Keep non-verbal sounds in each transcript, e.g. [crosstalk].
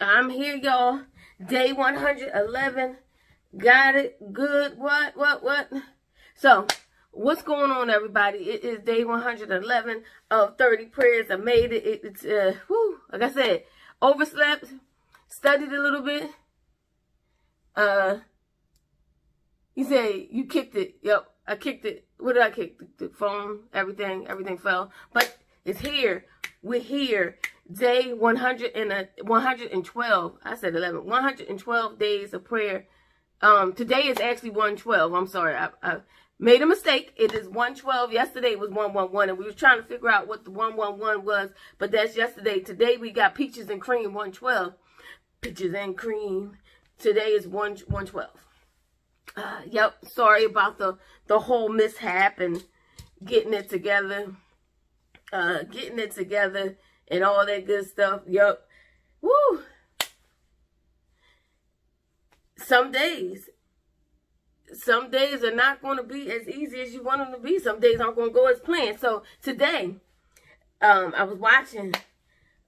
I'm here, y'all. Day 111. Got it. Good. What? What? What? So, what's going on, everybody? It is day 111 of 30 prayers. I made it. it it's, uh, whew, like I said, overslept, studied a little bit. Uh, you say you kicked it. Yep, I kicked it. What did I kick? The, the phone, everything, everything fell. But it's here. We're here day 100 and a, 112. I said 11. 112 days of prayer. Um, today is actually 112. I'm sorry. I, I made a mistake. It is 112. Yesterday was 111, and we were trying to figure out what the 111 was, but that's yesterday. Today we got peaches and cream 112. Peaches and cream. Today is 1 112. Uh, yep. Sorry about the the whole mishap and getting it together. Uh, getting it together and all that good stuff. Yup. Woo. Some days, some days are not going to be as easy as you want them to be. Some days aren't going to go as planned. So today, um, I was watching,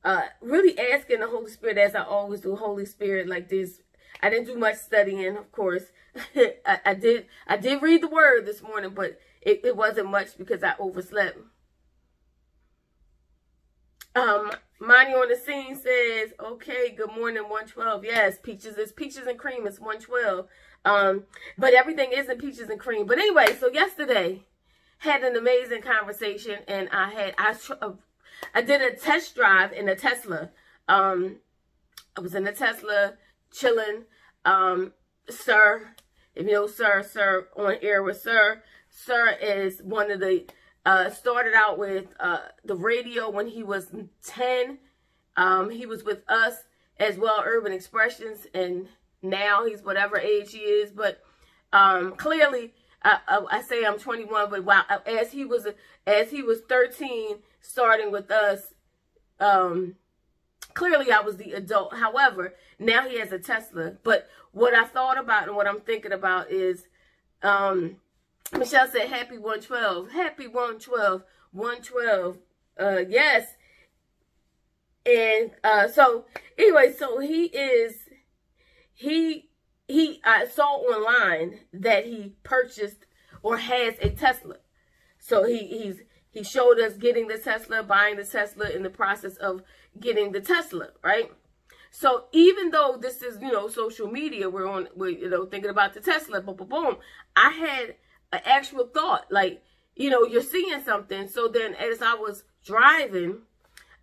uh, really asking the Holy Spirit, as I always do, Holy Spirit, like this. I didn't do much studying, of course. [laughs] I, I, did, I did read the word this morning, but it, it wasn't much because I overslept. Um, Money on the scene says, okay, good morning, 112. Yes, peaches is peaches and cream. It's 112. Um, but everything isn't peaches and cream. But anyway, so yesterday had an amazing conversation and I had, I, uh, I did a test drive in a Tesla. Um, I was in a Tesla chilling. Um, sir, if you know Sir, Sir on air with Sir, Sir is one of the uh, started out with uh, the radio when he was 10. Um, he was with us as well, Urban Expressions, and now he's whatever age he is. But um, clearly, I, I, say I'm 21, but wow, as he was as he was 13, starting with us, um, clearly I was the adult. However, now he has a Tesla. But what I thought about and what I'm thinking about is, um, Michelle said, happy 112. Happy 112. 112. Uh, yes. And, uh, so, anyway, so he is, he, he, I saw online that he purchased or has a Tesla. So he, he's, he showed us getting the Tesla, buying the Tesla in the process of getting the Tesla, right? So even though this is, you know, social media, we're on, we're, you know, thinking about the Tesla, boom, boom, boom. I had an actual thought. Like, you know, you're seeing something. So then as I was driving,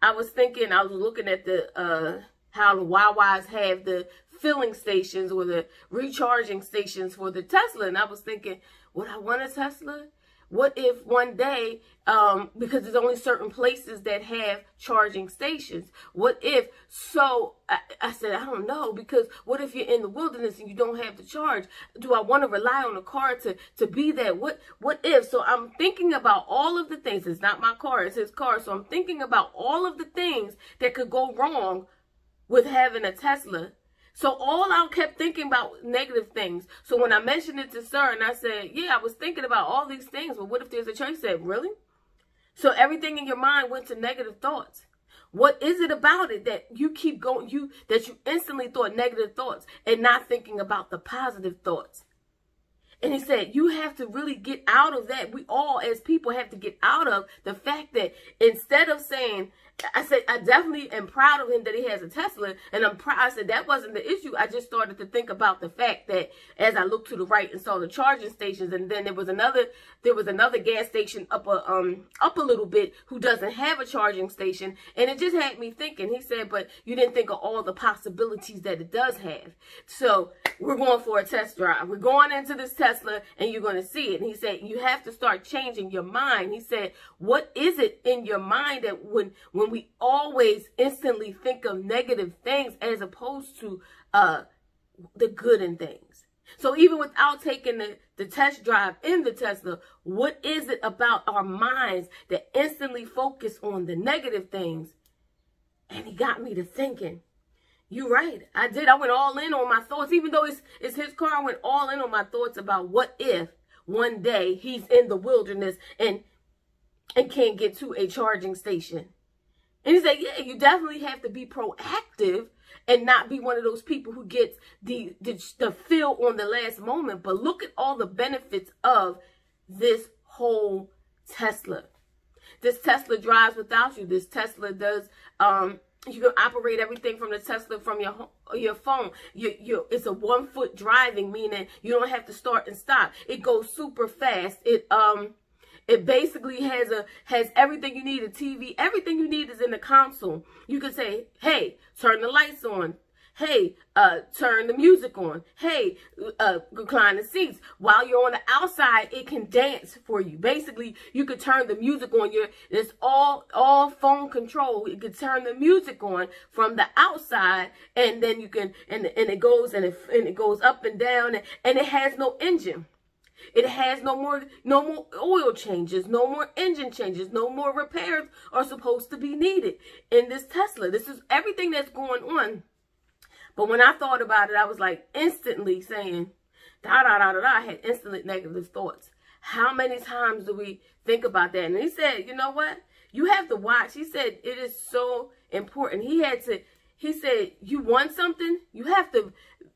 I was thinking, I was looking at the, uh, how the Wawa's have the filling stations or the recharging stations for the Tesla. And I was thinking, would I want a Tesla? What if one day, um, because there's only certain places that have charging stations, what if, so I, I, said, I don't know, because what if you're in the wilderness and you don't have the charge? Do I want to rely on a car to, to be there? What, what if? So I'm thinking about all of the things. It's not my car, it's his car. So I'm thinking about all of the things that could go wrong with having a Tesla so all I kept thinking about negative things. So when I mentioned it to Sir and I said, yeah, I was thinking about all these things, but what if there's a choice? He said, really? So everything in your mind went to negative thoughts. What is it about it that you keep going, you that you instantly thought negative thoughts and not thinking about the positive thoughts? And he said, you have to really get out of that. We all, as people, have to get out of the fact that instead of saying, I said, I definitely am proud of him that he has a Tesla. And I'm proud. I said, that wasn't the issue. I just started to think about the fact that as I looked to the right and saw the charging stations, and then there was another, there was another gas station up a, um, up a little bit who doesn't have a charging station. And it just had me thinking. He said, but you didn't think of all the possibilities that it does have. So we're going for a test drive. We're going into this Tesla and you're going to see it. And he said, you have to start changing your mind. He said, what is it in your mind that when, when we always instantly think of negative things as opposed to uh, the good in things. So even without taking the, the test drive in the Tesla, what is it about our minds that instantly focus on the negative things? And he got me to thinking, you're right. I did. I went all in on my thoughts. Even though it's, it's his car, I went all in on my thoughts about what if one day he's in the wilderness and, and can't get to a charging station And he said, yeah, you definitely have to be proactive and not be one of those people who gets the, the, the feel on the last moment. But look at all the benefits of this whole Tesla. This Tesla drives without you. This Tesla does, um, you can operate everything from the Tesla from your your phone. You, you, it's a one foot driving, meaning you don't have to start and stop. It goes super fast. It, um, it basically has a has everything you need, a TV, everything you need is in the console. You can say, hey, turn the lights on. Hey, uh, turn the music on. Hey, uh, recline the seats. While you're on the outside, it can dance for you. Basically, you could turn the music on. Your it's all all phone control. You could turn the music on from the outside, and then you can and and it goes and it and it goes up and down, and, and it has no engine. It has no more no more oil changes, no more engine changes, no more repairs are supposed to be needed in this Tesla. This is everything that's going on. But when I thought about it, I was like instantly saying, da da da da da. I had instantly negative thoughts. How many times do we think about that? And he said, you know what? You have to watch. He said it is so important. He had to he said, you want something? You have to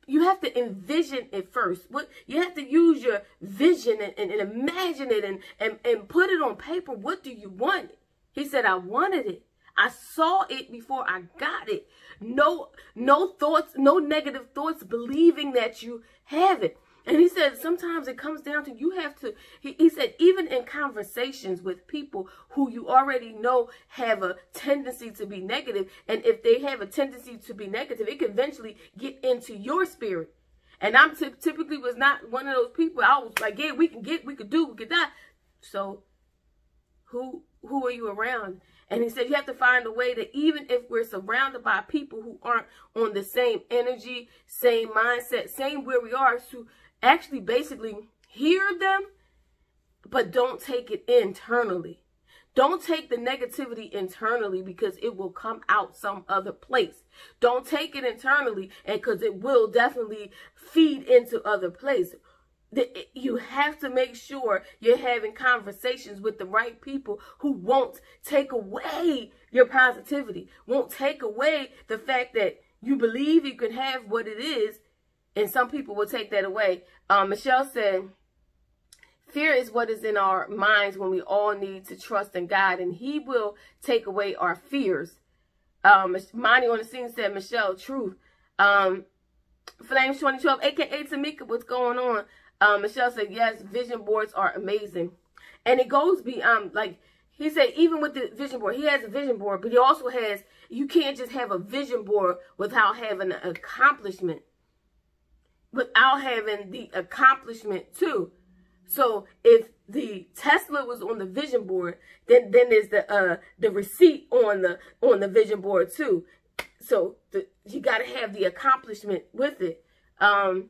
you have to envision it first. What you have to use your vision and, and, and imagine it and, and, and put it on paper. What do you want? He said, I wanted it. I saw it before I got it. No, no thoughts, no negative thoughts, believing that you have it. And he said, sometimes it comes down to you have to, he, he said, even in conversations with people who you already know have a tendency to be negative, and if they have a tendency to be negative, it can eventually get into your spirit. And I'm typically was not one of those people. I was like, yeah, we can get, we could do, we could that. So who, who are you around? And he said you have to find a way that even if we're surrounded by people who aren't on the same energy, same mindset, same where we are, to actually basically hear them, but don't take it internally. Don't take the negativity internally because it will come out some other place. Don't take it internally and because it will definitely feed into other places you have to make sure you're having conversations with the right people who won't take away your positivity, won't take away the fact that you believe you can have what it is, and some people will take that away. Um, Michelle said, Fear is what is in our minds when we all need to trust in God, and He will take away our fears. Um, Monty on the scene said, Michelle, truth. Um, Flames 2012, aka Tamika, what's going on? Um, Michelle said, yes, vision boards are amazing. And it goes beyond, like, he said, even with the vision board, he has a vision board, but he also has, you can't just have a vision board without having an accomplishment. Without having the accomplishment too. So if the Tesla was on the vision board, then then there's the uh the receipt on the on the vision board too. So the, you got to have the accomplishment with it. Um,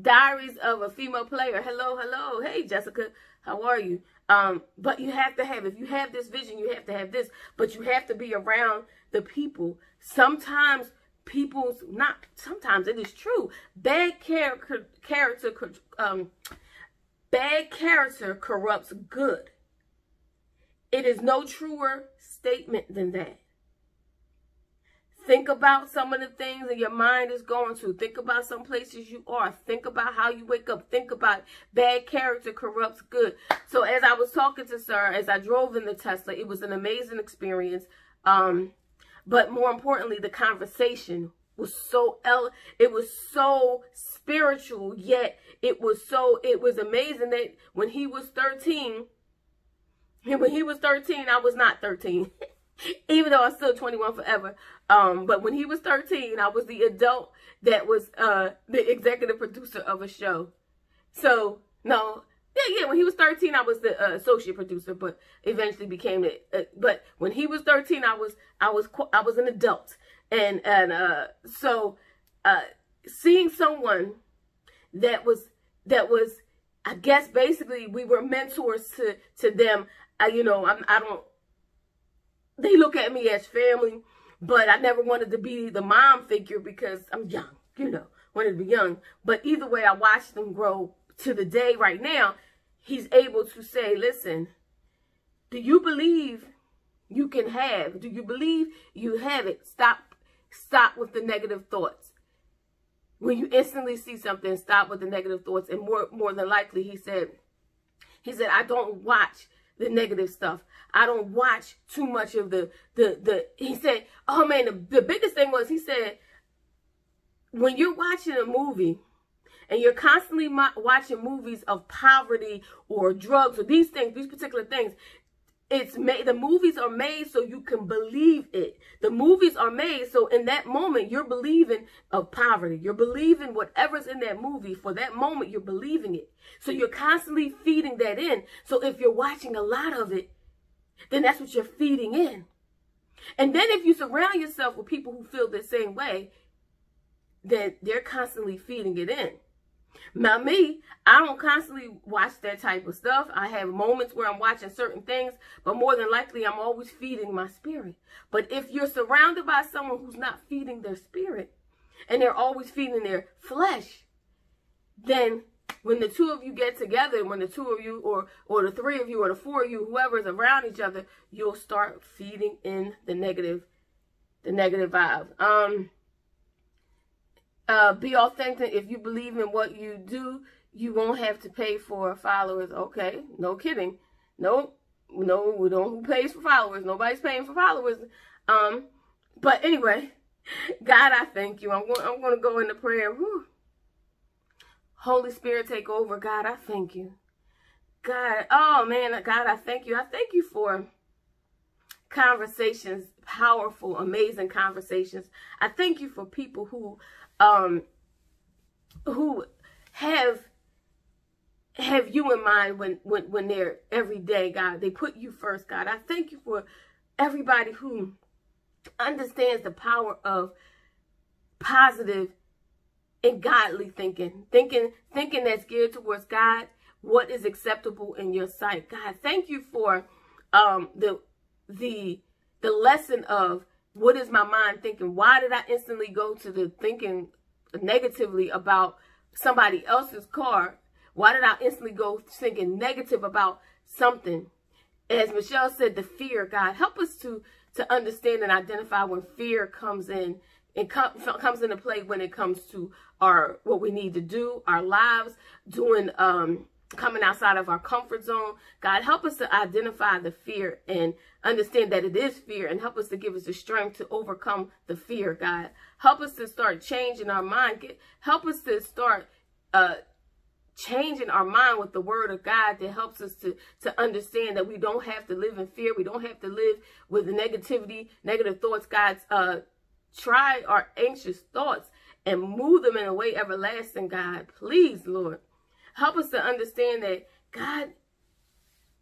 Diaries of a Female Player. Hello, hello. Hey, Jessica. How are you? Um, but you have to have, if you have this vision, you have to have this. But you have to be around the people. Sometimes people's, not, sometimes it is true. Bad character, character, um, bad character corrupts good. It is no truer statement than that. Think about some of the things that your mind is going to. Think about some places you are. Think about how you wake up. Think about bad character corrupts good. So as I was talking to Sir, as I drove in the Tesla, it was an amazing experience. Um, but more importantly, the conversation was so el it was so spiritual, yet it was so it was amazing that when he was 13, [laughs] when he was 13, I was not 13. [laughs] even though I'm still 21 forever. Um, but when he was 13, I was the adult that was uh, the executive producer of a show. So, no, yeah, yeah. When he was 13, I was the uh, associate producer, but eventually became it. Uh, but when he was 13, I was I was I was an adult, and and uh, so uh, seeing someone that was that was, I guess, basically we were mentors to to them. I, you know, I'm, I don't they look at me as family, but I never wanted to be the mom figure because I'm young, you know, wanted to be young. But either way, I watched them grow to the day right now. He's able to say, listen, do you believe you can have? Do you believe you have it? Stop stop with the negative thoughts. When you instantly see something, stop with the negative thoughts. And more more than likely, he said, he said, I don't watch the negative stuff. I don't watch too much of the the the. He said, oh man, the, the biggest thing was he said, when you're watching a movie and you're constantly watching movies of poverty or drugs or these things, these particular things, it's made the movies are made so you can believe it. The movies are made so in that moment you're believing of poverty. You're believing whatever's in that movie. For that moment you're believing it. So you're constantly feeding that in. So if you're watching a lot of it then that's what you're feeding in. And then if you surround yourself with people who feel the same way then they're constantly feeding it in now, me, I don't constantly watch that type of stuff. I have moments where I'm watching certain things, but more than likely, I'm always feeding my spirit. But if you're surrounded by someone who's not feeding their spirit and they're always feeding their flesh, then when the two of you get together, when the two of you or or the three of you or the four of you, whoever is around each other, you'll start feeding in the negative, the negative vibe. Um, uh, be authentic. If you believe in what you do, you won't have to pay for followers. Okay, no kidding. No, no, we don't. Who pays for followers? Nobody's paying for followers. Um, but anyway, [laughs] God, I thank you. I'm going. I'm going to go into prayer. Whew. Holy Spirit, take over. God, I thank you. God, oh man, God, I thank you. I thank you for conversations, powerful, amazing conversations. I thank you for people who um, who have have you in mind when when when they're every day, God. They put you first, God. I thank you for everybody who understands the power of positive and godly thinking, thinking thinking that's geared towards God, what is acceptable in your sight. God, thank you for um the the the lesson of what is my mind thinking? Why did I instantly go to the thinking negatively about somebody else's car? Why did I instantly go thinking negative about something? As Michelle said, the fear, God, help us to to understand and identify when fear comes in and com comes into play when it comes to our what we need to do, our lives, doing um coming outside of our comfort zone. God, help us to identify the fear and understand that it is fear and help us to give us the strength to overcome the fear, God. Help us to start changing our mind. Get, Help us to start uh, changing our mind with the word of God that helps us to, to understand that we don't have to live in fear. We don't have to live with negativity, negative thoughts. God's uh, try our anxious thoughts and move them in a way everlasting, God. Please, Lord. Help us to understand that, God,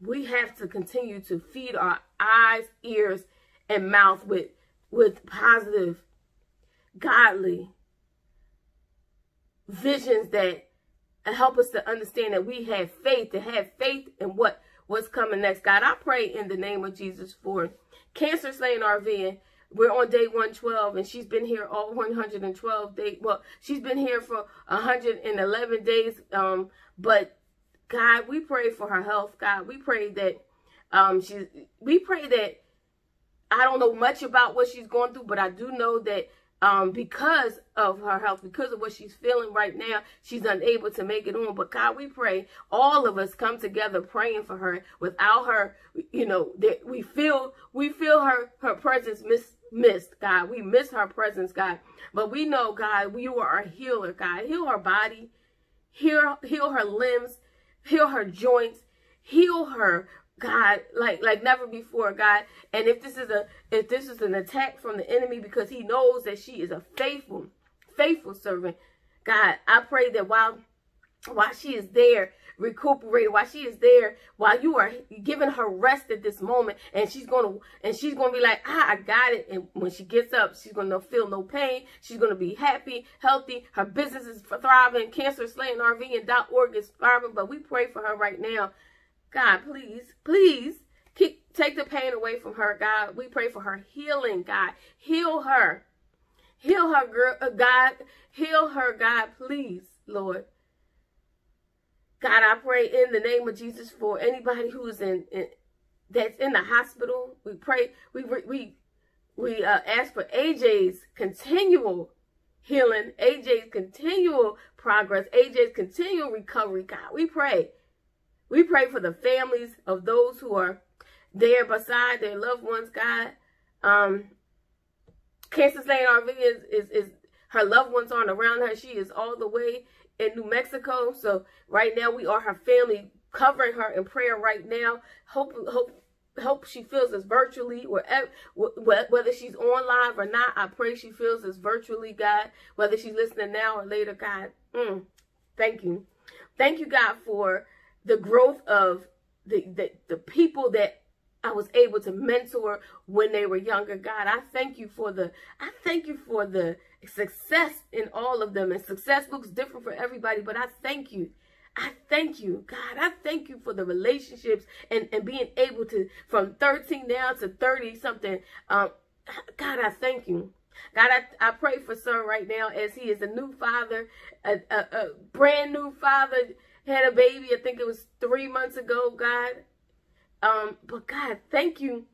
we have to continue to feed our eyes, ears, and mouth with, with positive, godly visions that help us to understand that we have faith, to have faith in what what's coming next. God, I pray in the name of Jesus for Cancer Slaying RV. We're on day 112, and she's been here all 112 days. Well, she's been here for 111 days. Um, but God, we pray for her health. God, we pray that um she we pray that I don't know much about what she's going through, but I do know that um, because of her health, because of what she's feeling right now, she's unable to make it on. But God, we pray all of us come together praying for her. Without her, you know, that we feel we feel her her presence miss, missed. God, we miss her presence, God. But we know, God, you are a healer. God, heal her body, heal, heal her limbs, heal her joints, heal her, God, like like never before, God. And if this is a if this is an attack from the enemy because he knows that she is a faithful, faithful servant, God, I pray that while while she is there recuperating, while she is there, while you are giving her rest at this moment, and she's gonna and she's gonna be like, ah, I got it. And when she gets up, she's gonna feel no pain. She's gonna be happy, healthy. Her business is thriving. Cancer slaying RV and .org is thriving. But we pray for her right now. God, please, please keep take the pain away from her, God. We pray for her healing, God. Heal her. Heal her, girl, uh, God. Heal her, God, please, Lord. God, I pray in the name of Jesus for anybody who is in, in that's in the hospital. We pray, we, we, we uh, ask for AJ's continual healing, AJ's continual progress, AJ's continual recovery. God, we pray. We pray for the families of those who are there beside their loved ones, God. Um, Cancer Slaying RV is, is, is her loved ones aren't around her. She is all the way in New Mexico. So right now we are her family covering her in prayer right now. Hope, hope, hope she feels us virtually, wherever, whether she's on live or not. I pray she feels us virtually, God. Whether she's listening now or later, God. Mm, thank you, thank you, God, for the growth of the the, the people that I was able to mentor when they were younger. God, I thank you for the I thank you for the success in all of them. And success looks different for everybody, but I thank you. I thank you, God. I thank you for the relationships and, and being able to, from 13 now to 30 something. Um, God, I thank you. God, I, I pray for son right now as he is a new father, a, a, a brand new father, had a baby, I think it was three months ago, God. Um, but God, thank you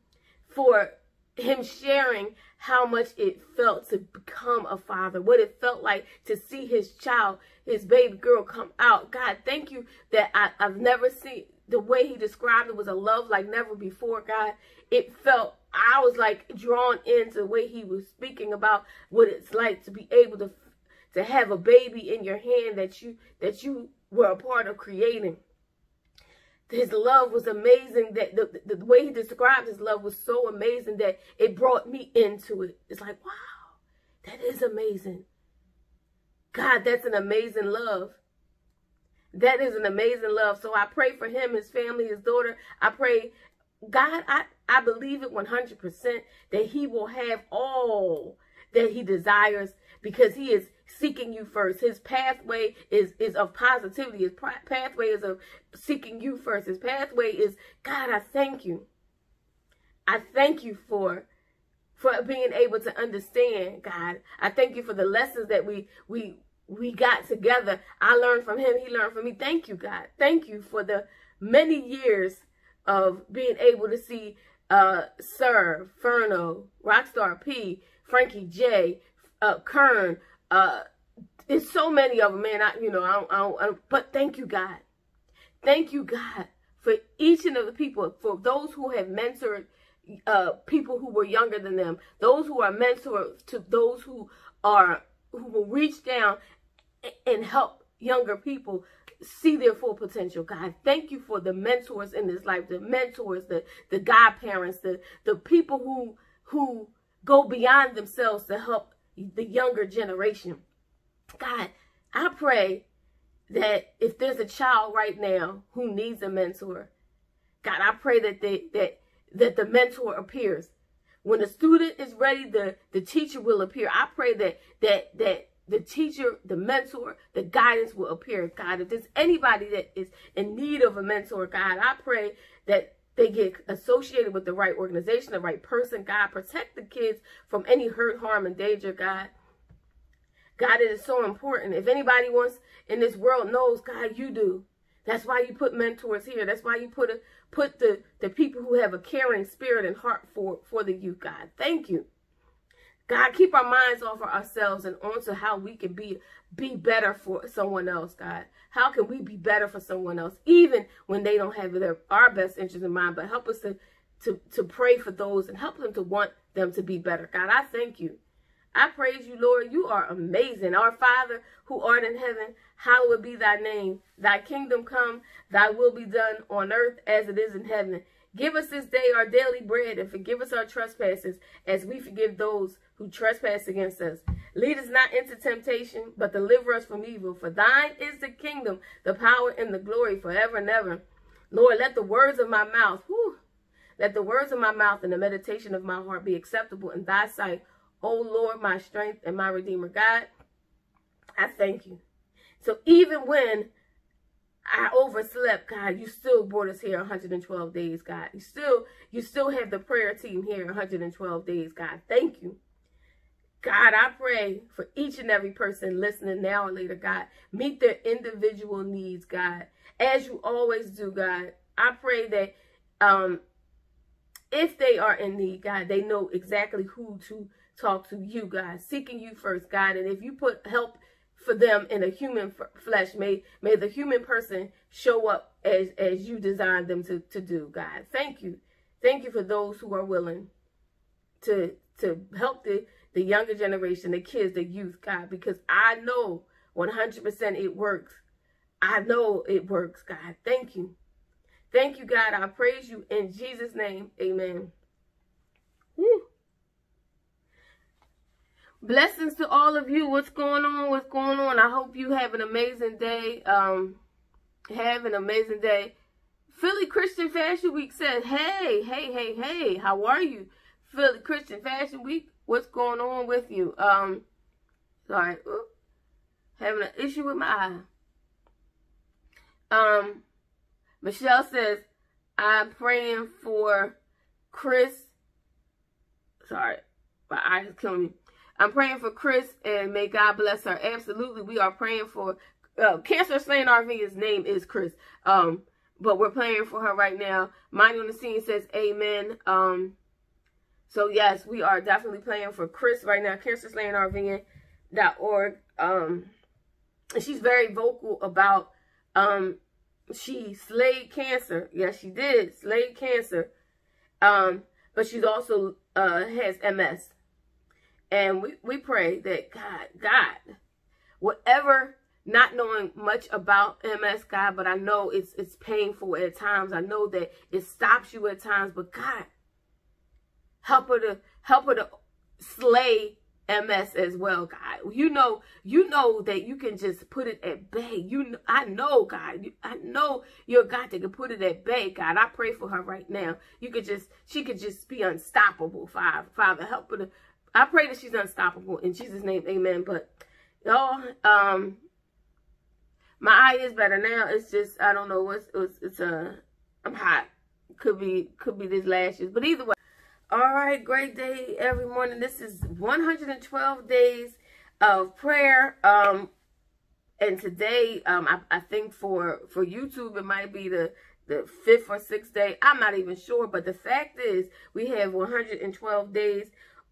for him sharing how much it felt to become a father, what it felt like to see his child, his baby girl come out. God, thank you that I, I've never seen the way he described it was a love like never before, God. It felt, I was like drawn into the way he was speaking about what it's like to be able to to have a baby in your hand that you that you were a part of creating his love was amazing that the, the, way he described his love was so amazing that it brought me into it. It's like, wow, that is amazing. God, that's an amazing love. That is an amazing love. So I pray for him, his family, his daughter. I pray, God, I, I believe it 100% that he will have all that he desires because he is seeking you first. His pathway is, is of positivity. His pathway is of seeking you first. His pathway is, God, I thank you. I thank you for for being able to understand, God. I thank you for the lessons that we we we got together. I learned from him, he learned from me. Thank you, God. Thank you for the many years of being able to see uh Sir, Ferno, Rockstar P, Frankie J, uh, Kern, uh, it's so many of them, man. I, you know, I don't, I don't, I don't, but thank you, God. Thank you, God, for each and of the people, for those who have mentored uh, people who were younger than them, those who are mentors to those who are who will reach down and help younger people see their full potential. God, thank you for the mentors in this life, the mentors, the the godparents, the the people who who go beyond themselves to help the younger generation. God, I pray that if there's a child right now who needs a mentor, God, I pray that they that that the mentor appears. When the student is ready, the, the teacher will appear. I pray that that that the teacher, the mentor, the guidance will appear. God, if there's anybody that is in need of a mentor, God, I pray that they get associated with the right organization, the right person. God, protect the kids from any hurt, harm, and danger, God. God, it is so important. If anybody wants in this world knows, God, you do. That's why you put mentors here. That's why you put a, put the, the people who have a caring spirit and heart for, for the youth, God. Thank you. God, keep our minds off of ourselves and onto how we can be be better for someone else, God. How can we be better for someone else, even when they don't have their our best interest in mind? But help us to to to pray for those and help them to want them to be better. God, I thank you. I praise you, Lord. You are amazing. Our Father who art in heaven, hallowed be thy name. Thy kingdom come, thy will be done on earth as it is in heaven. Give us this day our daily bread and forgive us our trespasses as we forgive those who trespass against us. Lead us not into temptation, but deliver us from evil. For thine is the kingdom, the power, and the glory forever and ever. Lord, let the words of my mouth, whew, let the words of my mouth and the meditation of my heart be acceptable in thy sight, O Lord, my strength and my redeemer. God, I thank you. So even when I overslept, God, you still brought us here 112 days, God. You still, you still have the prayer team here 112 days, God. Thank you. God, I pray for each and every person listening now or later, God. Meet their individual needs, God. As you always do, God. I pray that um, if they are in need, God, they know exactly who to talk to you, God, seeking you first, God. And if you put help for them in a human flesh, may may the human person show up as as you designed them to to do, God. Thank you, thank you for those who are willing to to help the the younger generation, the kids, the youth, God, because I know 100% it works. I know it works, God. Thank you. Thank you, God. I praise you in Jesus' name. Amen. Woo. Blessings to all of you. What's going on? What's going on? I hope you have an amazing day. Um, have an amazing day. Philly Christian Fashion Week says, hey, hey, hey, hey, how are you? Philly Christian Fashion Week, what's going on with you? Um, sorry, Ooh, having an issue with my eye. Um, Michelle says, I'm praying for Chris. Sorry, my eye is killing me. I'm praying for Chris and may God bless her. Absolutely, we are praying for uh, Cancer Slaying RV's name is Chris. Um, but we're praying for her right now. Mind on the scene says amen. Um, so yes, we are definitely praying for Chris right now. Cancer Slaying RV.org. Um, she's very vocal about um she slayed cancer. Yes, she did. Slayed cancer. Um, but she's also uh has MS. And we, we pray that God, God, whatever not knowing much about MS, God, but I know it's it's painful at times. I know that it stops you at times, but God, help her to help her to slay MS as well, God. You know, you know that you can just put it at bay. You, I know, God. I know you're God that can put it at bay, God. I pray for her right now. You could just, she could just be unstoppable, Father. Father, help her to. I pray that she's unstoppable in Jesus' name, Amen. But y'all, um, my eye is better now. It's just I don't know what's it's, it's uh I'm hot. Could be could be this lashes, but either way. All right, great day every morning. This is 112 days of prayer. Um, and today, um, I, I think for for YouTube it might be the the fifth or sixth day. I'm not even sure, but the fact is we have 112 days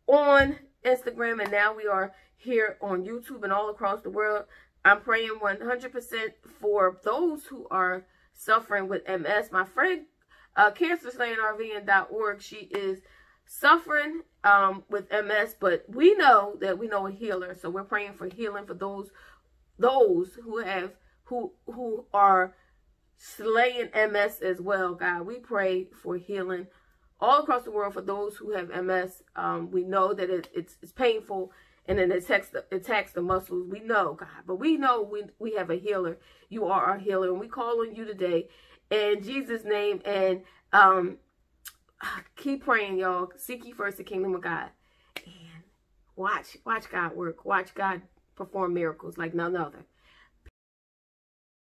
on Instagram, and now we are here on YouTube and all across the world. I'm praying 100% for those who are suffering with MS. My friend, uh, CancerSlayingRVN.org, she is suffering um, with MS, but we know that we know a healer. So we're praying for healing for those those who have who who are slaying MS as well, God. We pray for healing all across the world for those who have MS. Um, we know that it, it's, it's painful and then it attacks, the, attacks the muscles. We know, God, but we know we, we have a healer. You are our healer, and we call on you today in Jesus' name. And um, [sighs] keep praying, y'all. Seek ye first the kingdom of God. And watch, watch God work. Watch God perform miracles like none other.